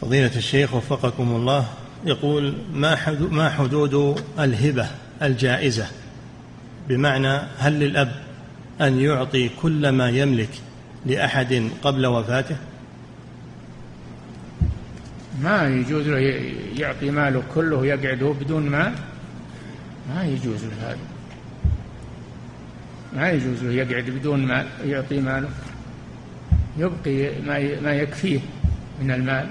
فضيلة الشيخ وفقكم الله يقول ما ما حدود الهبة الجائزة؟ بمعنى هل للأب أن يعطي كل ما يملك لأحد قبل وفاته؟ ما يجوز له يعطي ماله كله يقعد بدون مال ما يجوز له هذا. ما يجوز له يقعد بدون مال يعطي ماله. يبقي ما يكفيه من المال.